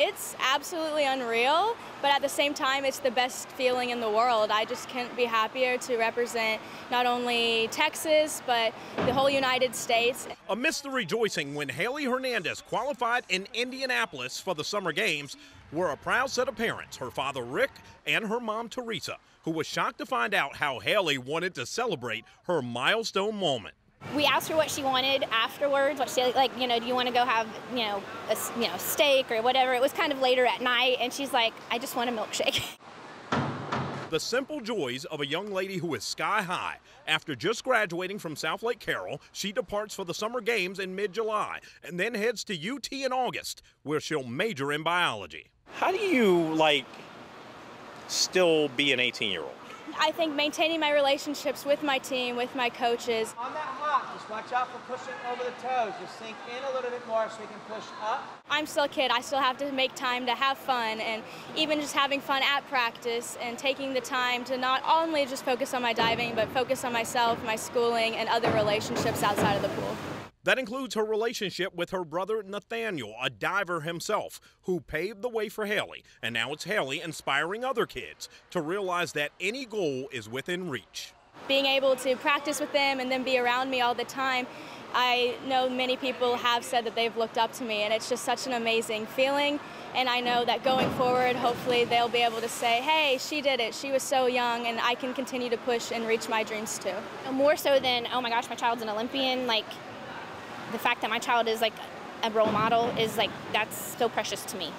It's absolutely unreal, but at the same time, it's the best feeling in the world. I just can't be happier to represent not only Texas, but the whole United States. Amidst the rejoicing when Hailey Hernandez qualified in Indianapolis for the Summer Games, were a proud set of parents, her father Rick and her mom Teresa, who was shocked to find out how Hailey wanted to celebrate her milestone moment. We asked her what she wanted afterwards. What she like, you know, do you want to go have, you know, a you know steak or whatever? It was kind of later at night, and she's like, I just want a milkshake. The simple joys of a young lady who is sky high. After just graduating from Southlake Carroll, she departs for the Summer Games in mid July and then heads to UT in August, where she'll major in biology. How do you, like, still be an 18 year old? I think maintaining my relationships with my team, with my coaches. Watch out for pushing over the toes. Just sink in a little bit more so you can push up. I'm still a kid. I still have to make time to have fun and even just having fun at practice and taking the time to not only just focus on my diving, but focus on myself, my schooling, and other relationships outside of the pool. That includes her relationship with her brother Nathaniel, a diver himself, who paved the way for Hailey. And now it's Hailey inspiring other kids to realize that any goal is within reach. Being able to practice with them and then be around me all the time, I know many people have said that they've looked up to me, and it's just such an amazing feeling. And I know that going forward, hopefully, they'll be able to say, hey, she did it. She was so young, and I can continue to push and reach my dreams too. Uh, more so than, oh my gosh, my child's an Olympian, like, the fact that my child is like a role model is like that's so precious to me.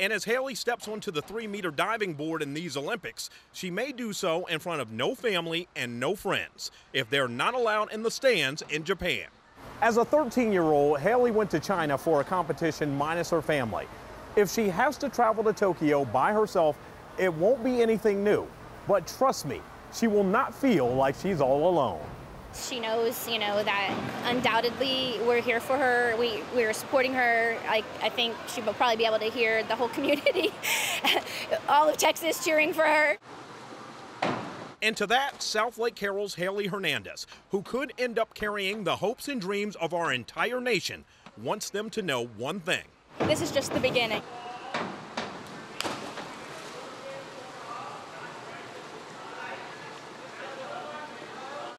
And as Hailey steps onto the three meter diving board in these Olympics, she may do so in front of no family and no friends if they're not allowed in the stands in Japan. As a 13 year old, Hailey went to China for a competition minus her family. If she has to travel to Tokyo by herself, it won't be anything new. But trust me, she will not feel like she's all alone. She knows, you know, that undoubtedly we're here for her. We we're supporting her. I, I think she will probably be able to hear the whole community, all of Texas cheering for her. And to that, Southlake Carroll's Hailey Hernandez, who could end up carrying the hopes and dreams of our entire nation, wants them to know one thing. This is just the beginning.